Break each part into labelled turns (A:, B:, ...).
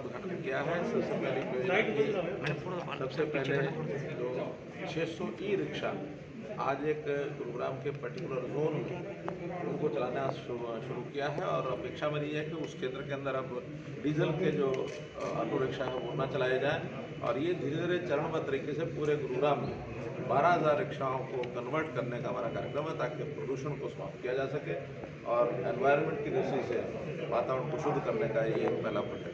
A: किया है? सबसे पहले परियोजना सबसे पहले जो 600 ई रिक्शा आज एक गुरुग्राम के पर्टिकुलर जोन में उनको चलाना शुरू किया है और अपेक्षा मेरी है कि उस क्षेत्र के अंदर अब डीजल के जो ऑटो रिक्शा है वो ना चलाए जाए। और ये धीरे धीरे चरणबद्ध तरीके से पूरे गुरुग्राम में बारह हज़ार रिक्शाओं को कन्वर्ट करने का हमारा कार्यक्रम है ताकि प्रदूषण को समाप्त किया जा सके और एनवायरनमेंट की दृष्टि से वातावरण को शुद्ध करने का ये पहला प्रोजेक्ट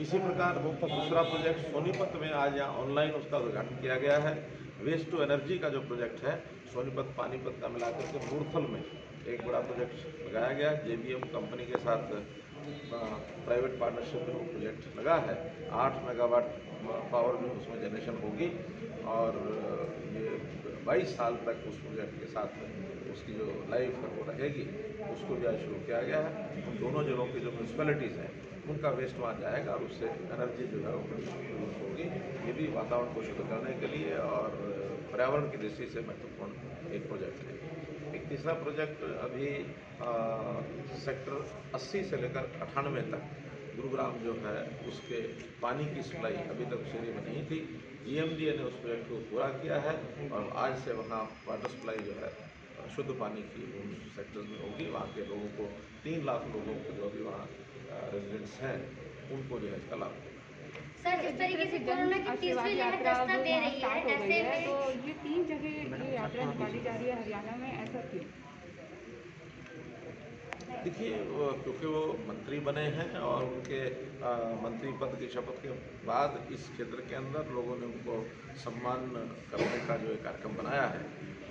A: इसी प्रकार दूसरा प्रोजेक्ट सोनीपत में आज यहाँ ऑनलाइन उसका उद्घाटन किया गया है। वेस्ट टू एनर्जी का जो प्रोजेक्ट है, सोनीपत, पानीपत का मिलाकर के मूर्थल में एक बड़ा प्रोजेक्ट लगाया गया। जे कंपनी के साथ प्राइवेट पार्टनरशिप में वो प्रोजेक्ट लगा है। आठ मेगावाट पावर में उसमें जनरेशन होगी और ये 22 साल तक उस प्रोजेक्ट के साथ उसकी जो लाइफ है वो रहेगी, उसको भी आज शुरू किया गया है। उन दोनों जगहों की जो म्यूनसिपैलिटीज़ हैं, उनका वेस्ट वहाँ जाएगा और उससे एनर्जी जो है वो प्रोड्यूस होगी। ये भी वातावरण को शुद्ध करने के लिए और पर्यावरण की दृष्टि से महत्वपूर्ण एक प्रोजेक्ट है। एक तीसरा प्रोजेक्ट अभी आ, सेक्टर 80 से लेकर अठानवे तक गुरुग्राम जो है उसके पानी की सप्लाई अभी तक उस में नहीं थी। ई ने उस प्रोजेक्ट को पूरा किया है और आज से वहाँ वाटर सप्लाई जो है शुद्ध पानी की उन सेक्टर में होगी। वहाँ के लोगों को तीन लाख लोगों को जो अभी वहाँ रेजिडेंट्स हैं उनको जो है इसका लाभ
B: सर इस तरीके से कोरोना की तीसरी लहर दस्तक दे रही है ऐसे में
C: तो ये तीन जगह यात्रा निकाली जा रही है हरियाणा में, ऐसा क्यों?
A: देखिए क्योंकि वो मंत्री बने हैं और उनके मंत्री पद की शपथ के बाद इस क्षेत्र के अंदर लोगों ने उनको सम्मान करने का जो एक कार्यक्रम बनाया है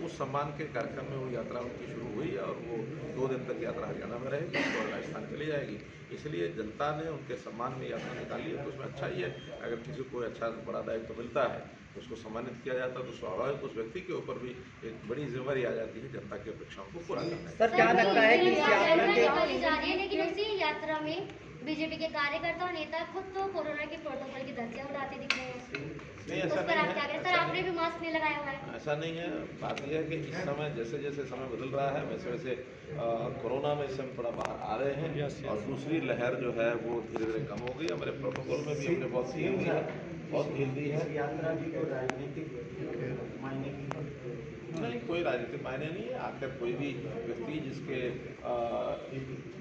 A: उस सम्मान के कार्यक्रम में वो यात्रा उनकी शुरू हुई और वो दो दिन तक यात्रा हरियाणा में रहेगी और राजस्थान चली जाएगी। इसलिए जनता ने उनके सम्मान में यात्रा निकाली है तो उसमें अच्छा ही है। अगर किसी को अच्छा बड़ा दायित्व तो मिलता है तो उसको सम्मानित किया जाता है तो स्वाभाविक उस व्यक्ति के ऊपर भी एक बड़ी जिम्मेवारी आ जाती है जनता की अपेक्षाओं को पूरा करना
D: सर क्या लगता है कि इस यात्रा के
B: निकाली जा रही है लेकिन उसी यात्रा में बीजेपी के कार्यकर्ता और नेता खुद तो कोरोना के प्रोटोकॉल की धज्जियाँ उड़ाते दिख रहे हैं।
A: है
B: आपने भी मास्क नहीं लगाया हुआ है।
A: ऐसा नहीं है। बात यह है कि इस समय जैसे जैसे समय बदल रहा है वैसे वैसे कोरोना में इस समय थोड़ा बाहर आ रहे हैं और दूसरी लहर जो है वो धीरे धीरे कम हो गई। हमारे प्रोटोकॉल में भी हमने बहुत दी है बहुत ढील दी है
D: यात्रा कोई राजनीतिक मायने
A: नहीं कोई राजनीतिक मायने नहीं है। आखिर कोई भी व्यक्ति जिसके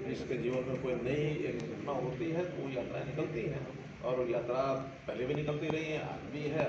A: जिसके जीवन में कोई नई एक घटना होती है तो वो यात्राएँ निकलती हैं। और यात्रा पहले भी निकलती रही है आज भी है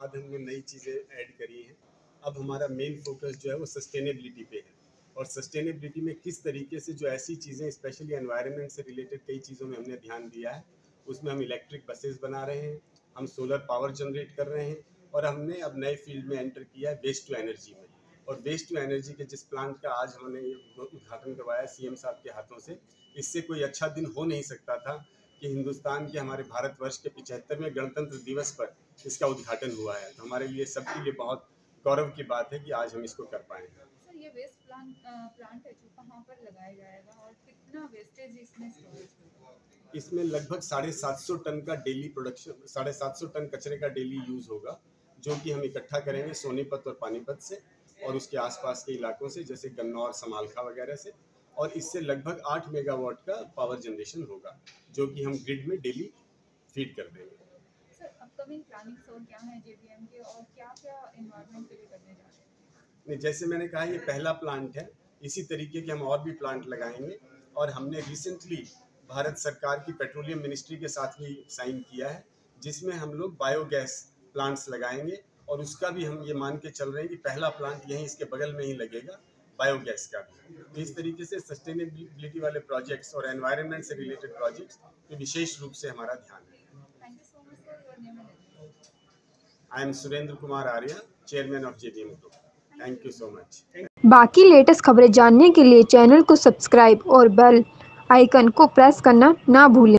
E: बाद हमने नई चीज़ें ऐड करी हैं। अब हमारा मेन फोकस जो है वो सस्टेनेबिलिटी पे है। और सस्टेनेबिलिटी में किस तरीके से जो ऐसी चीज़ें स्पेशली एनवायरनमेंट से रिलेटेड कई चीज़ों में हमने ध्यान दिया है। उसमें हम इलेक्ट्रिक बसेस बना रहे हैं, हम सोलर पावर जनरेट कर रहे हैं और हमने अब नए फ़ील्ड में एंटर किया है वेस्ट टू एनर्जी में। और वेस्ट टू एनर्जी के जिस प्लांट का आज हमने उद्घाटन करवाया सीएम साहब के हाथों से, इससे कोई अच्छा दिन हो नहीं सकता था। कि हिंदुस्तान के हमारे भारतवर्ष के पिछहत्तरवें गणतंत्र दिवस पर इसका उद्घाटन हुआ है। तो हमारे लिए सबके लिए बहुत गौरव की बात है कि आज हम इसको कर पाए हैं।
C: ये वेस्ट प्लांट प्लांट है जो कहाँ पर लगाया जाएगा और कितना वेस्टेज इसमें स्टोरेज
E: इसमें लगभग साढ़े सात सौ टन का डेली प्रोडक्शन साढ़े सात सौ टन कचरे का डेली यूज़ होगा जो कि हम इकट्ठा करेंगे सोनीपत और पानीपत से और उसके आसपास के इलाकों से जैसे गन्नौर समालखा वगैरह से। और इससे लगभग आठ मेगावाट का पावर जनरेशन होगा जो कि हम ग्रिड में डेली फ़ीड कर देंगे।
C: सर अपकमिंग प्लानिंग्स और क्या है जेबीएम के और क्या क्या इन्वायरमेंट के लिए करने जा रहे हैं?
E: नहीं जैसे मैंने कहा ये पहला प्लांट है। इसी तरीके के हम और भी प्लांट लगाएँगे और हमने रिसेंटली भारत सरकार की पेट्रोलियम मिनिस्ट्री के साथ भी साइन किया है जिसमें हम लोग बायोगैस प्लांट्स लगाएँगे और उसका भी हम ये मान के चल रहे हैं कि पहला प्लांट यहीं इसके बगल में ही लगेगा। बायोगैस का भी। तो इस तरीके से सस्टेनेबिलिटी वाले प्रोजेक्ट्स और एनवायरनमेंट से रिलेटेड प्रोजेक्ट्स पे विशेष रूप से हमारा ध्यान है।
C: Thank you so much for your name and
E: I am Surendra Kumar Arya chairman of J group thank you so much
F: बाकी लेटेस्ट खबरें जानने के लिए चैनल को सब्सक्राइब और बेल आइकन को प्रेस करना ना भूलें।